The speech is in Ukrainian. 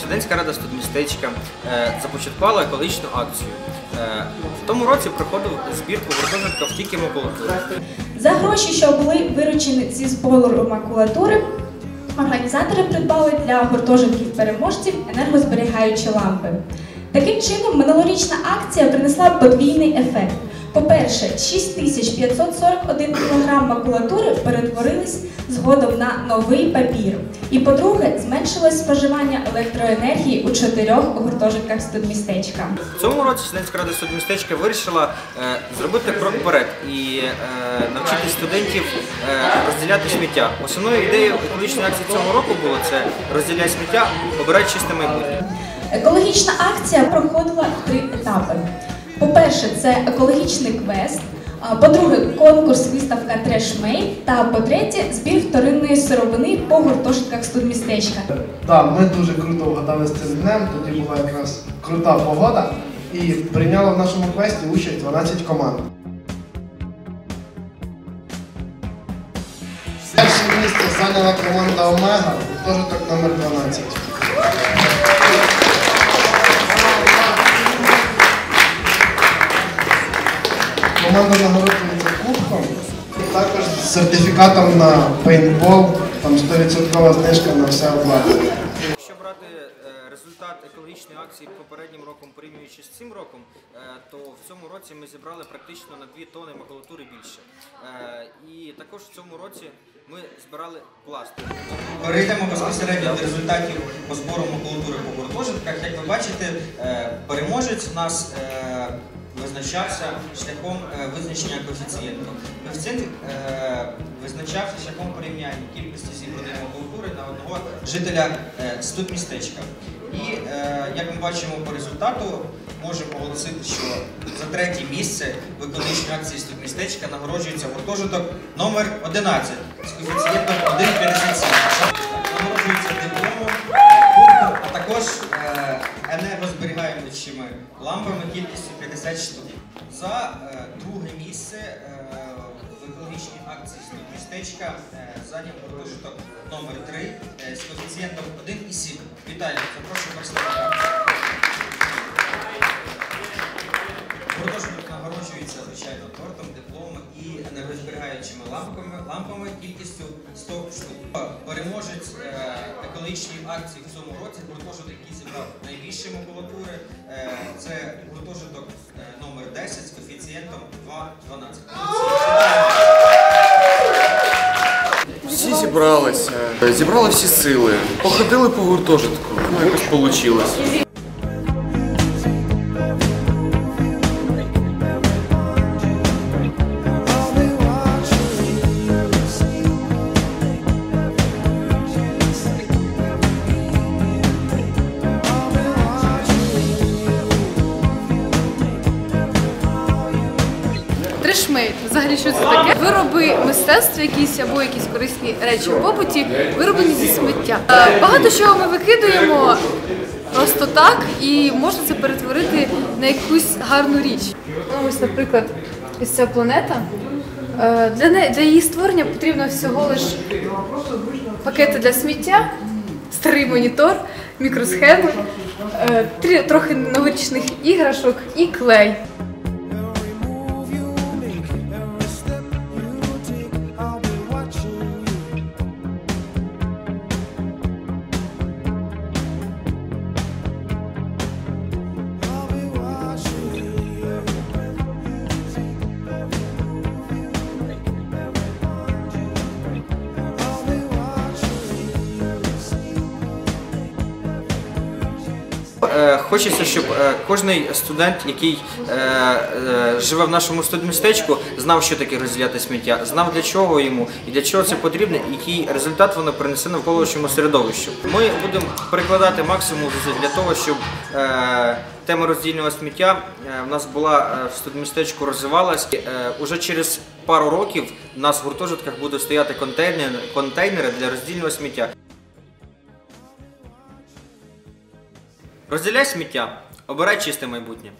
Студентська рада студмістечка е, започаткувала екологічну акцію. Е, В тому році проходив збір по гуртожитках тільки макулатури. За гроші, що були виручені зі збору макулатури, організатори придбали для гуртожитків переможців енергозберігаючі лампи. Таким чином, минулорічна акція принесла подвійний ефект. По-перше, 6541 кг макулатури перетворились згодом на новий папір. І по-друге, зменшилось споживання електроенергії у чотирьох гуртожитках студмістечка. В цьому році студентська рада студмістечка вирішила е, зробити крок вперед і е, навчити студентів е, розділяти сміття. Основною ідеєю екологічної акції цього року було це розділяй сміття, обирай чисте майбутнє. Екологічна акція проходила в три етапи. По-перше, це екологічний квест. По-друге, конкурс виставка Трешмей. Та по-третє, збір вторинної сировини по гуртожитках студмістечка. Так, ми дуже круто вгадали з цим днем. Тоді була якраз крута погода. І прийняло в нашому квесті участь 12 команд. Перше місце зайняла команда Омега, гуртожиток номер 12. Команда нагороджується кубком, також з сертифікатом на пейнтбол, там 100% знижка на все обладнання. Якщо брати е, результат екологічної акції попереднім роком, порівнюючи з цим роком, е, то в цьому році ми зібрали практично на 2 тони макулатури більше. Е, І також в цьому році ми збирали пластик. Перейдемо безпосередньо до результатів по збору макулатури по гуртожитках. Як ви бачите, переможець у нас визначався шляхом е, визначення коефіцієнту. Коефіцієнт е, визначався шляхом порівняння кількості зібраної макулатури на одного жителя студмістечка. І е, як ми бачимо по результату, можемо оголосити, що за третє місце в екологічній акції студмістечка нагороджується гуртожиток номер 11 з коефіцієнтом 1,57. Енергозберігаючими лампами кількістю 50 штук. За е, друге місце е, в екологічній акції містечка е, зайняв гуртожиток номер 3 е, з коефіцієнтом 1,7. Віталій, запрошую представника. Енергозберігаючими лампами, лампами кількістю 100 штук. Переможець е, екологічної акції в цьому році гуртожиток, який зібрав найбільше макулатури. Е, це гуртожиток е, номер 10 з коефіцієнтом 2,12. Всі зібралися, зібрали всі сили, походили по гуртожитку. Ну, якось вийшло. Трешмейт, взагалі, що це таке? Вироби мистецтва, якісь або якісь корисні речі в побуті, вироблені зі сміття. Е, Багато чого ми викидуємо просто так, і можна це перетворити на якусь гарну річ. Ось, наприклад, ось ця планета. Е, Для не для її створення потрібно всього лиш пакети для сміття, старий монітор, мікросхеми, е, трохи новорічних іграшок і клей. Хочеться, щоб е, кожний студент, який е, е, живе в нашому студмістечку, знав, що таке розділяти сміття, знав для чого йому і для чого це потрібно, і який результат воно принесе навколишньому середовищу. Ми будемо прикладати максимум для того, щоб е, тема роздільного сміття е, в нас була е, в студмістечку розвивалась. Е, Уже через пару років в нас в гуртожитках будуть стояти контейнери для роздільного сміття. Розділяй сміття, обирай чисте майбутнє.